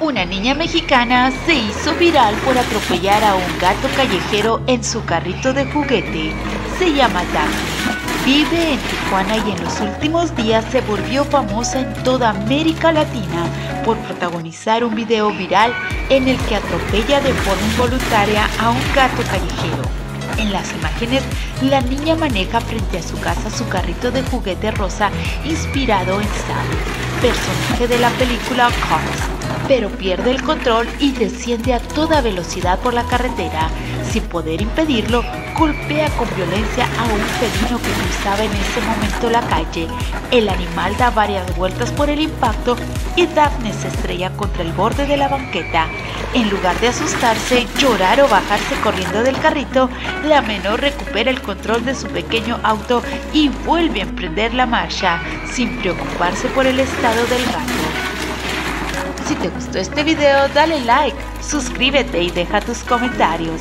Una niña mexicana se hizo viral por atropellar a un gato callejero en su carrito de juguete. Se llama Daphne. Vive en Tijuana y en los últimos días se volvió famosa en toda América Latina por protagonizar un video viral en el que atropella de forma involuntaria a un gato callejero. En las imágenes, la niña maneja frente a su casa su carrito de juguete rosa inspirado en Sam, personaje de la película Cars pero pierde el control y desciende a toda velocidad por la carretera. Sin poder impedirlo, golpea con violencia a un felino que cruzaba en ese momento la calle. El animal da varias vueltas por el impacto y Daphne se estrella contra el borde de la banqueta. En lugar de asustarse, llorar o bajarse corriendo del carrito, la menor recupera el control de su pequeño auto y vuelve a emprender la marcha, sin preocuparse por el estado del gato. Si te gustó este video dale like, suscríbete y deja tus comentarios.